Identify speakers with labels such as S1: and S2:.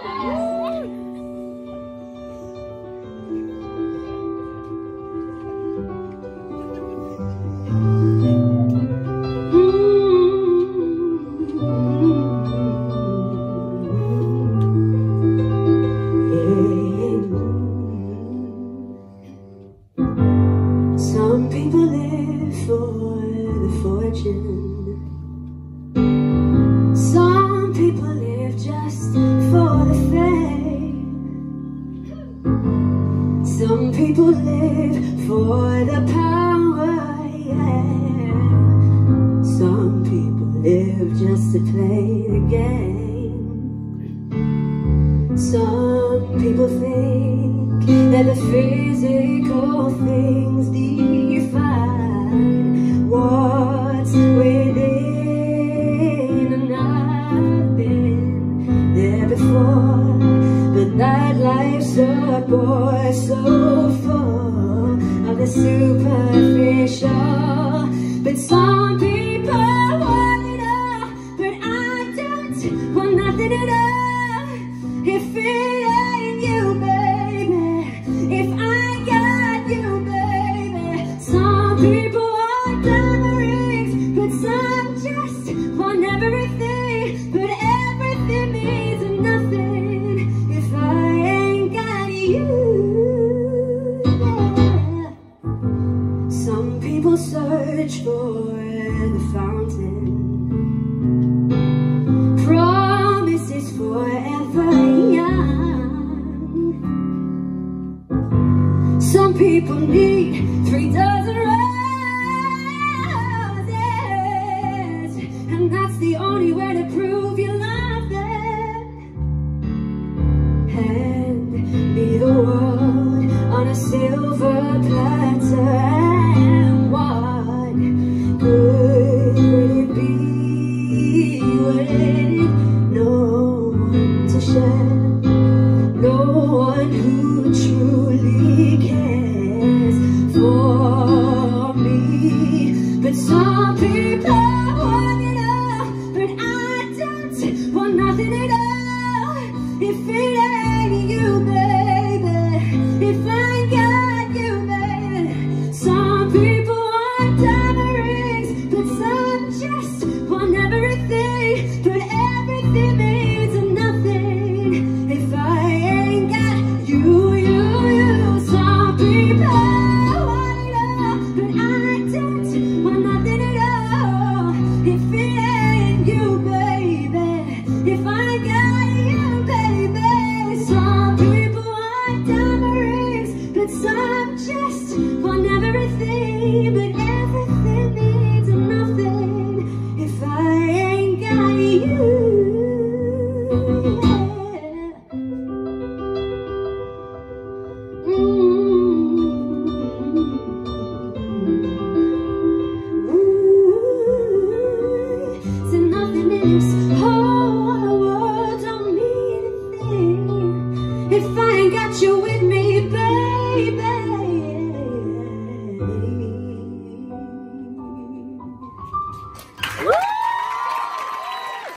S1: Some people live for the fortune. live for the power yeah. Some people live just to play the game Some people think that the physical things define what's within And I've been there before But that life's a boy superficial, but some people. people search for the fountain. Promises forever young. Some people need three dozen roses And that's the only way to prove you love them. Hand me the world on a silver platter. waited